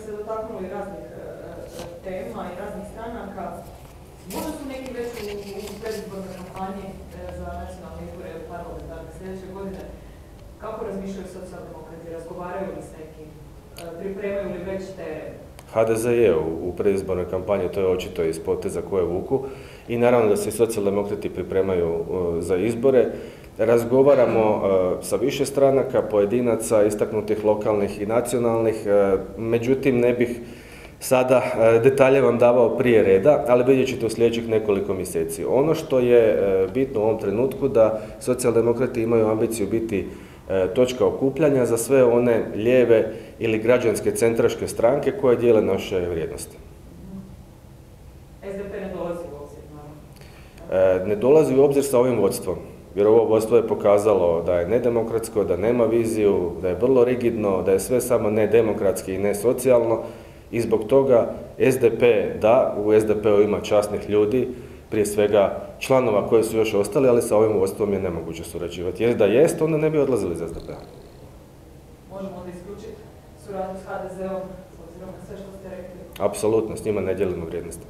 se dotaknuli raznih e, e, tema i raznih stranaka. Možda su neki već u, predizbornoj kampanji e, za nacionalne izbore parlamentarne sljedeće godine. Kako razmišljaju socijaldemokrati? Razgovaraju li s nekim? Pripremaju li već teren? HDZ je u, predizbornoj kampanji, to je očito iz poteza koje vuku i naravno da se socijaldemokrati pripremaju za izbore. Razgovaramo uh, sa više stranaka, pojedinaca, istaknutih lokalnih i nacionalnih, uh, međutim ne bih sada uh, detalje vam davao prije reda, ali vidjet ćete u sljedećih nekoliko mjeseci. Ono što je bitno u ovom trenutku da socijaldemokrati imaju ambiciju biti E, točka okupljanja za sve one lijeve ili građanske centraške stranke koje dijele naše vrijednosti. SDP ne dolazi u obzir. E, Ne dolazi u obzir sa ovim vodstvom, jer ovo vodstvo je pokazalo da je nedemokratsko, da nema viziju, da je vrlo rigidno, da je sve samo nedemokratski i nesocijalno i zbog toga SDP da, u SDP-u ima časnih ljudi, prije svega članova koji su još ostali, ali sa ovim vodstvom je nemoguće surađivati. Jer da jest, onda ne bi odlazili iz SDP-a. Možemo da isključiti suradnju s HDZ-om, s obzirom na sve što ste rekli. Apsolutno, s njima ne dijelimo vrijednosti.